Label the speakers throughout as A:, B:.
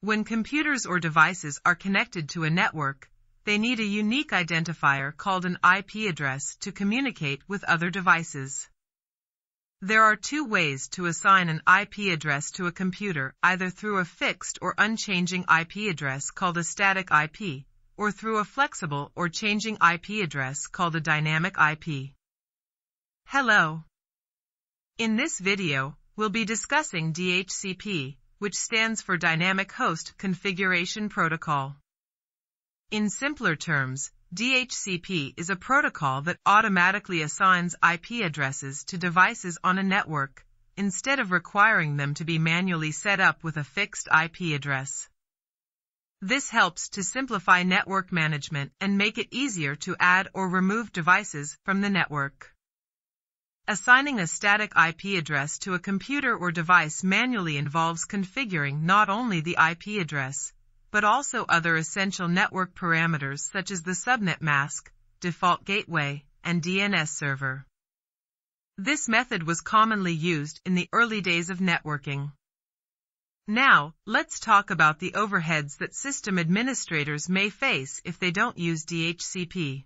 A: When computers or devices are connected to a network, they need a unique identifier called an IP address to communicate with other devices. There are two ways to assign an IP address to a computer, either through a fixed or unchanging IP address called a static IP, or through a flexible or changing IP address called a dynamic IP. Hello. In this video, we'll be discussing DHCP, which stands for Dynamic Host Configuration Protocol. In simpler terms, DHCP is a protocol that automatically assigns IP addresses to devices on a network, instead of requiring them to be manually set up with a fixed IP address. This helps to simplify network management and make it easier to add or remove devices from the network. Assigning a static IP address to a computer or device manually involves configuring not only the IP address, but also other essential network parameters such as the subnet mask, default gateway, and DNS server. This method was commonly used in the early days of networking. Now, let's talk about the overheads that system administrators may face if they don't use DHCP.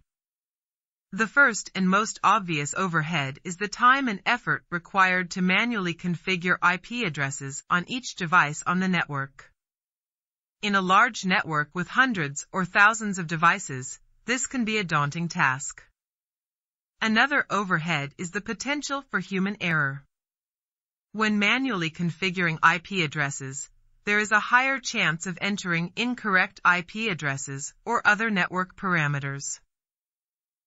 A: The first and most obvious overhead is the time and effort required to manually configure IP addresses on each device on the network. In a large network with hundreds or thousands of devices, this can be a daunting task. Another overhead is the potential for human error. When manually configuring IP addresses, there is a higher chance of entering incorrect IP addresses or other network parameters.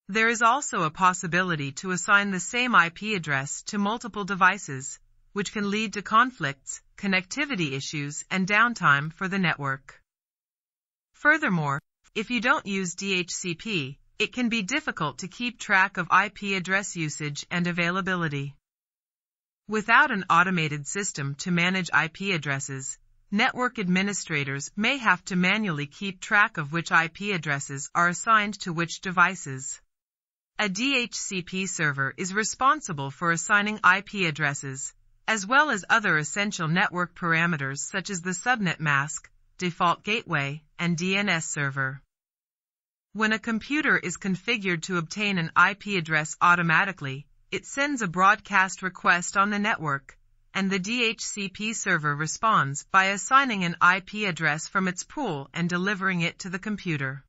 A: There is also a possibility to assign the same IP address to multiple devices, which can lead to conflicts, connectivity issues, and downtime for the network. Furthermore, if you don't use DHCP, it can be difficult to keep track of IP address usage and availability. Without an automated system to manage IP addresses, network administrators may have to manually keep track of which IP addresses are assigned to which devices. A DHCP server is responsible for assigning IP addresses, as well as other essential network parameters such as the subnet mask, default gateway, and DNS server. When a computer is configured to obtain an IP address automatically, it sends a broadcast request on the network, and the DHCP server responds by assigning an IP address from its pool and delivering it to the computer.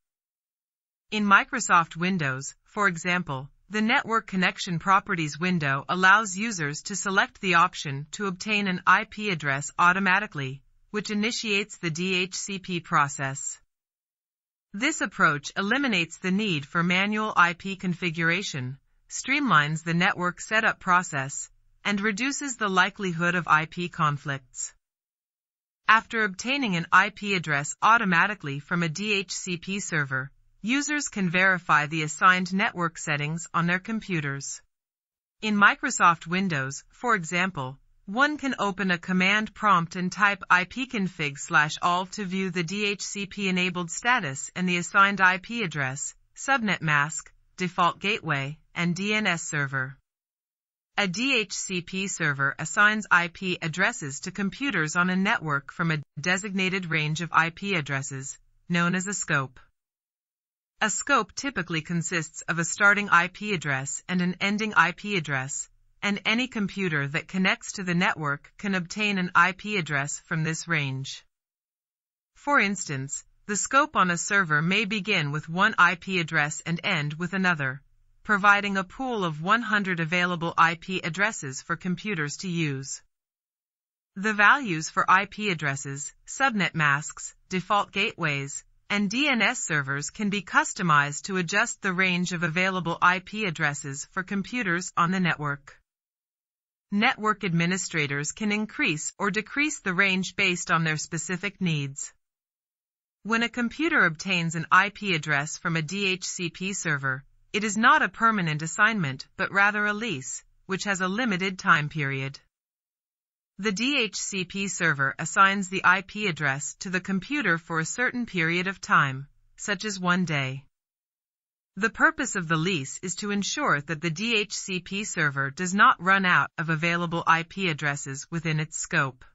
A: In Microsoft Windows, for example, the Network Connection Properties window allows users to select the option to obtain an IP address automatically, which initiates the DHCP process. This approach eliminates the need for manual IP configuration, streamlines the network setup process, and reduces the likelihood of IP conflicts. After obtaining an IP address automatically from a DHCP server, users can verify the assigned network settings on their computers. In Microsoft Windows, for example, one can open a command prompt and type ipconfig slash all to view the DHCP enabled status and the assigned IP address, subnet mask, default gateway, and DNS server. A DHCP server assigns IP addresses to computers on a network from a designated range of IP addresses, known as a scope. A scope typically consists of a starting IP address and an ending IP address, and any computer that connects to the network can obtain an IP address from this range. For instance, the scope on a server may begin with one IP address and end with another, providing a pool of 100 available IP addresses for computers to use. The values for IP addresses, subnet masks, default gateways, and DNS servers can be customized to adjust the range of available IP addresses for computers on the network. Network administrators can increase or decrease the range based on their specific needs. When a computer obtains an IP address from a DHCP server, it is not a permanent assignment, but rather a lease, which has a limited time period. The DHCP server assigns the IP address to the computer for a certain period of time, such as one day. The purpose of the lease is to ensure that the DHCP server does not run out of available IP addresses within its scope.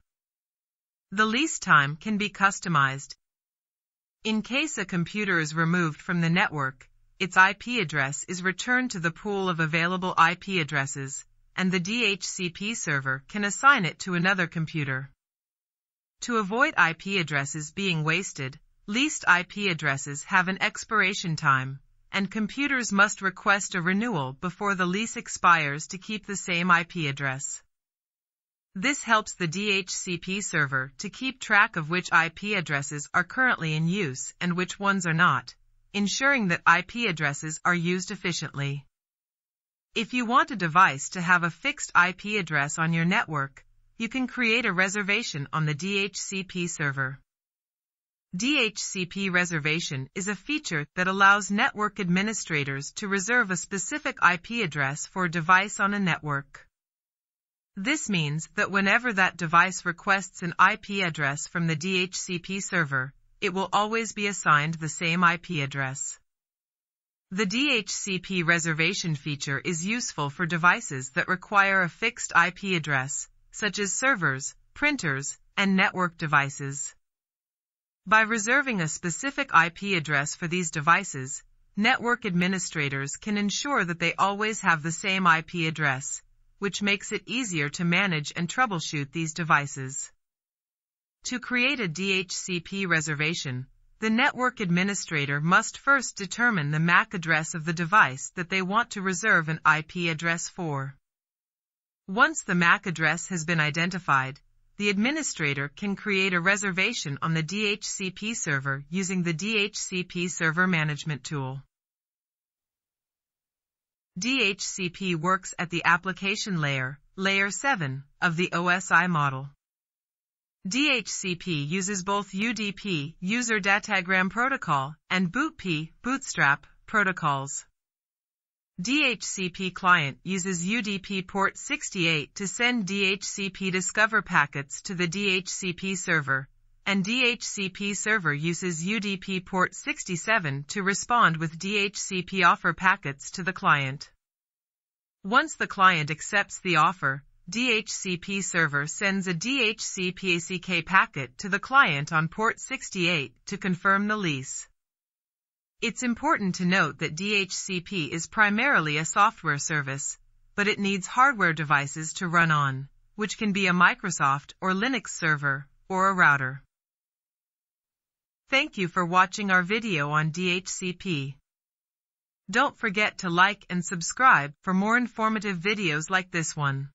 A: The lease time can be customized. In case a computer is removed from the network, its IP address is returned to the pool of available IP addresses, and the DHCP server can assign it to another computer. To avoid IP addresses being wasted, leased IP addresses have an expiration time, and computers must request a renewal before the lease expires to keep the same IP address. This helps the DHCP server to keep track of which IP addresses are currently in use and which ones are not, ensuring that IP addresses are used efficiently. If you want a device to have a fixed IP address on your network, you can create a reservation on the DHCP server. DHCP reservation is a feature that allows network administrators to reserve a specific IP address for a device on a network. This means that whenever that device requests an IP address from the DHCP server, it will always be assigned the same IP address. The DHCP reservation feature is useful for devices that require a fixed IP address, such as servers, printers, and network devices. By reserving a specific IP address for these devices, network administrators can ensure that they always have the same IP address, which makes it easier to manage and troubleshoot these devices. To create a DHCP reservation, the network administrator must first determine the MAC address of the device that they want to reserve an IP address for. Once the MAC address has been identified, the administrator can create a reservation on the DHCP server using the DHCP Server Management tool. DHCP works at the application layer, layer 7, of the OSI model. DHCP uses both UDP, User Datagram Protocol, and BOOTP, Bootstrap, protocols. DHCP client uses UDP port 68 to send DHCP discover packets to the DHCP server, and DHCP server uses UDP port 67 to respond with DHCP offer packets to the client. Once the client accepts the offer, DHCP server sends a DHCP packet to the client on port 68 to confirm the lease. It's important to note that DHCP is primarily a software service, but it needs hardware devices to run on, which can be a Microsoft or Linux server, or a router. Thank you for watching our video on DHCP. Don't forget to like and subscribe for more informative videos like this one.